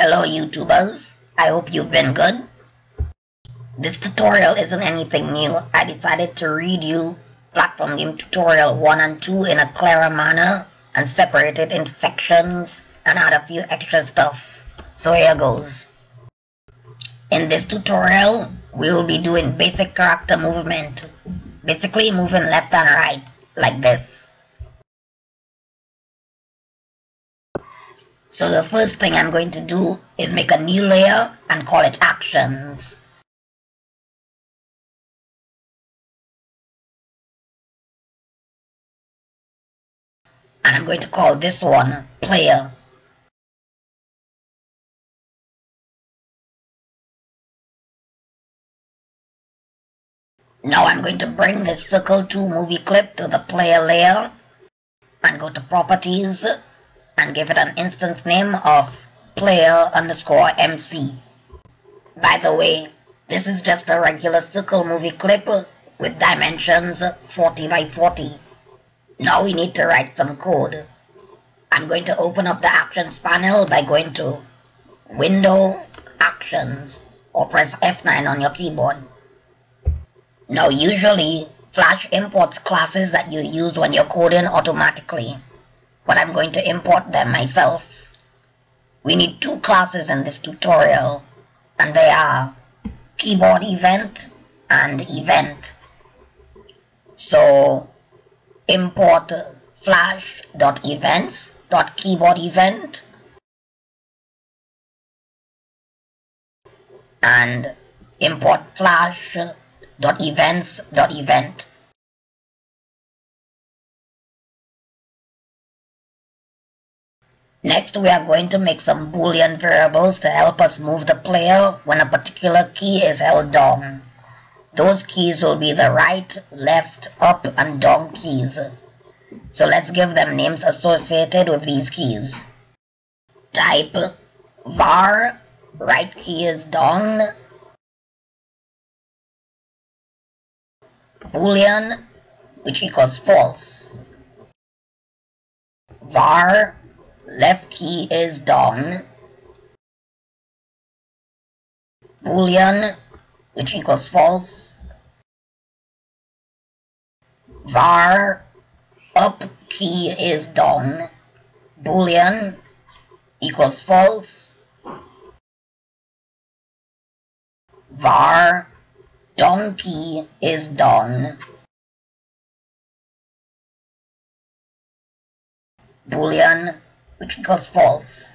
Hello YouTubers, I hope you've been good. This tutorial isn't anything new. I decided to read you Platform Game Tutorial 1 and 2 in a clearer manner and separate it into sections and add a few extra stuff. So here goes. In this tutorial, we will be doing basic character movement. Basically moving left and right, like this. So the first thing I'm going to do is make a new layer and call it actions. And I'm going to call this one player. Now I'm going to bring this Circle 2 movie clip to the player layer and go to properties and give it an instance name of player underscore MC. By the way, this is just a regular circle movie clip with dimensions 40 by 40. Now we need to write some code. I'm going to open up the actions panel by going to Window, Actions, or press F9 on your keyboard. Now usually, Flash imports classes that you use when you're coding automatically but I'm going to import them myself. We need two classes in this tutorial, and they are keyboard event and event. So import flash.events.keyboard event and import flash.events.event. Next, we are going to make some boolean variables to help us move the player when a particular key is held down. Those keys will be the right, left, up, and down keys. So let's give them names associated with these keys. Type var, right key is down, boolean, which equals false. var left key is down, boolean which equals false, var up key is down, boolean equals false, var down key is down, boolean which equals false.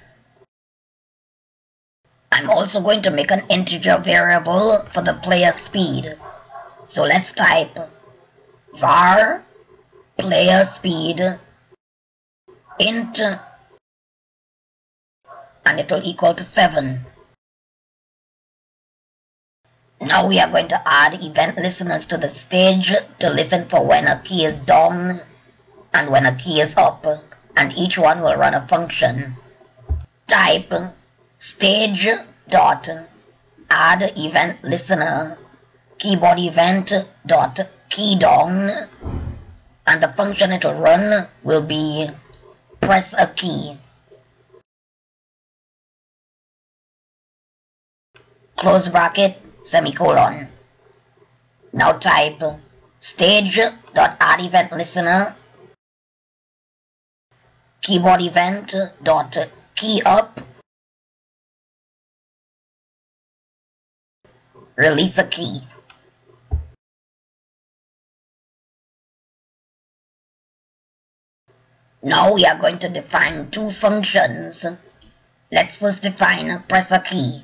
I'm also going to make an integer variable for the player speed. So let's type var player speed int and it will equal to 7. Now we are going to add event listeners to the stage to listen for when a key is down and when a key is up and each one will run a function. Mm-hmm. Type stage dot add event listener keyboard event dot key down and the function it will run will be press a key. Close bracket semicolon. Now type stage dot add event listener keyboard event dot key up. Release a key. Now we are going to define two functions. Let's first define press a key.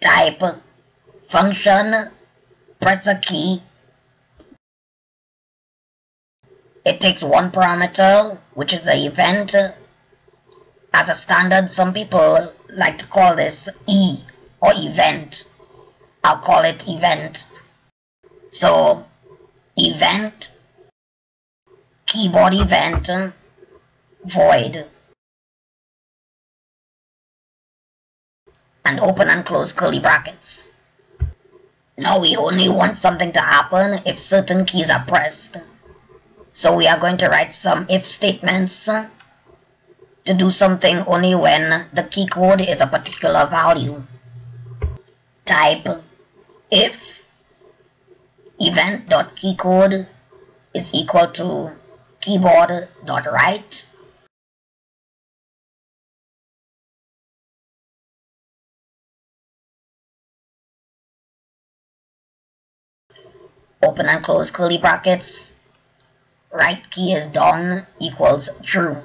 Type function press a key It takes one parameter, which is the event. As a standard, some people like to call this E or event. I'll call it event. So, event, keyboard event, void, and open and close curly brackets. Now we only want something to happen if certain keys are pressed. So we are going to write some if statements. to do something only when the key code is a particular value. Type if event.keycode is equal to keyboard.right open and close curly brackets right key is down equals true.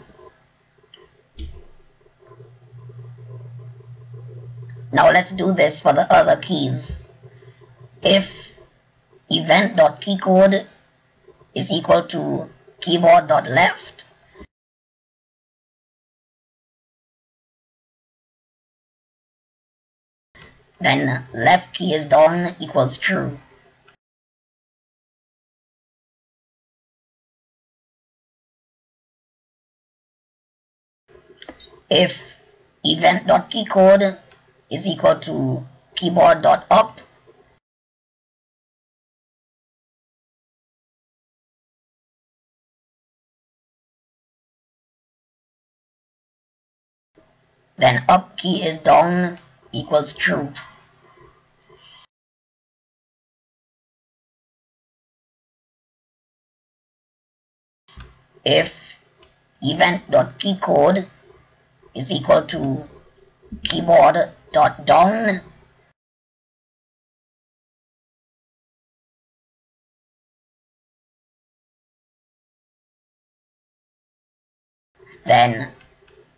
Now let's do this for the other keys. If event.keycode is equal to keyboard.left then left key is down equals true if event.keycode is equal to keyboard.up then up key is down equals true. If event.keycode is equal to keyboard dot down then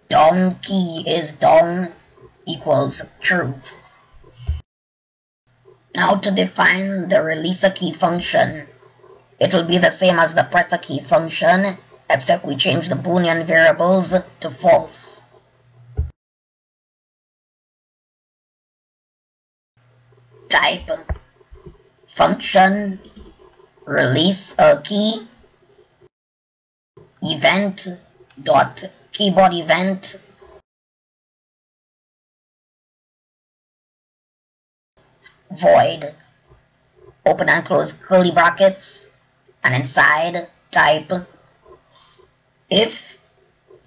down key is down equals true. Now to define the release a key function, it will be the same as the press key function, except we change the boolean variables to false. Type function release a key event dot keyboard event void open and close curly brackets and inside type. If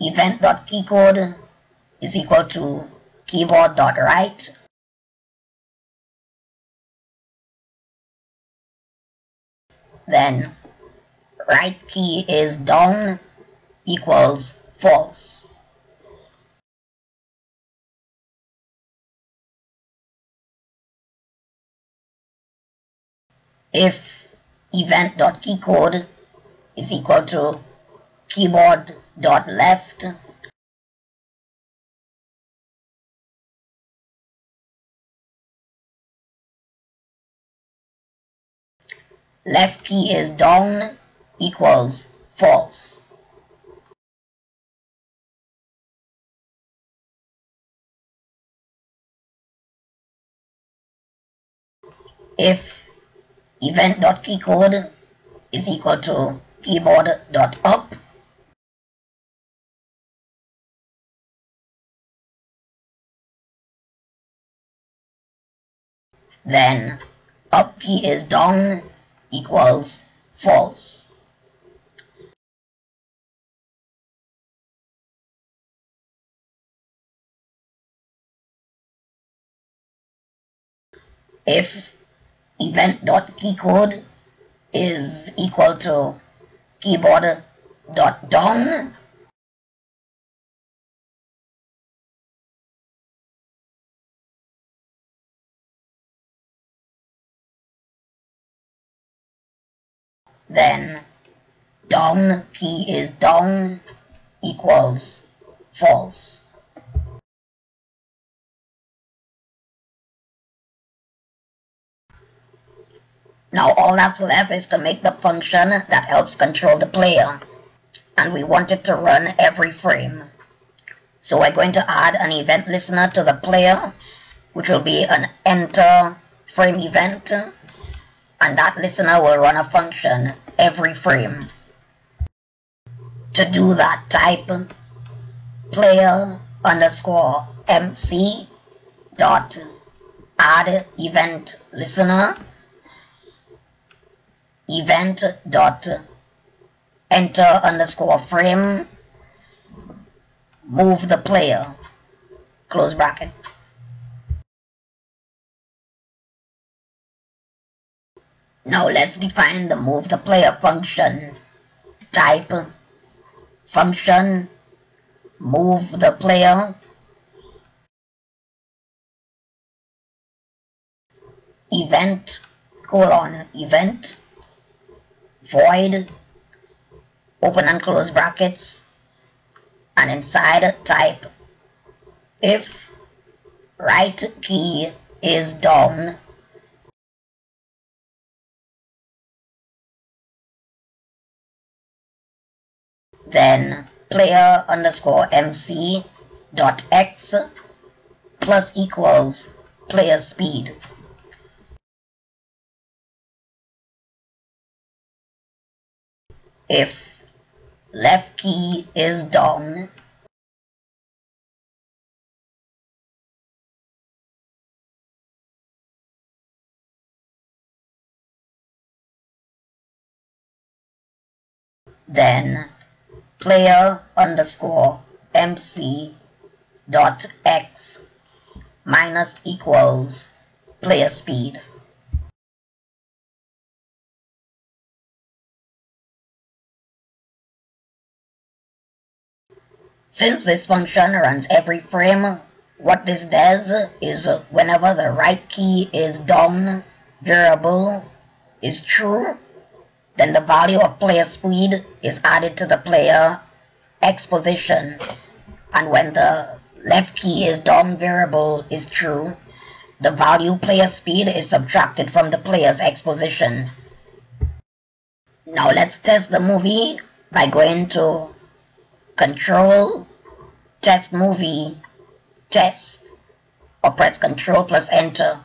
event.keycode is equal to keyboard.right then right key is down equals false. If event.keycode is equal to keyboard.left left key is down equals false. if event.keycode is equal to keyboard.up then up key is down equals false. If event.keycode is equal to keyboard.down then down key is down equals false. Now all that's left is to make the function that helps control the player. And we want it to run every frame. So we're going to add an event listener to the player, which will be an enter frame event. And that listener will run a function every frame. To do that, type player underscore mc dot add event listener event dot enter underscore frame move the player, close bracket. Now let's define the move the player function. Type. Function move the player. Event colon event. Void open and close brackets. And inside type. If right key is down then player underscore mc dot x plus equals player speed. If left key is down then player underscore mc dot x minus equals player speed. Since this function runs every frame, what this does is whenever the right key is down variable is true, then the value of player speed is added to the player x position. And when the left key is down variable is true, the value player speed is subtracted from the player's x position. Now let's test the movie by going to control test movie test or press control plus enter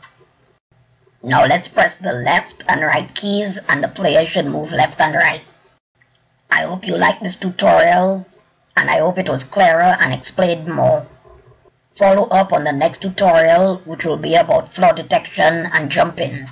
now let's press the left and right keys and the player should move left and right. I hope you liked this tutorial and I hope it was clearer and explained more. Follow up on the next tutorial which will be about floor detection and jumping.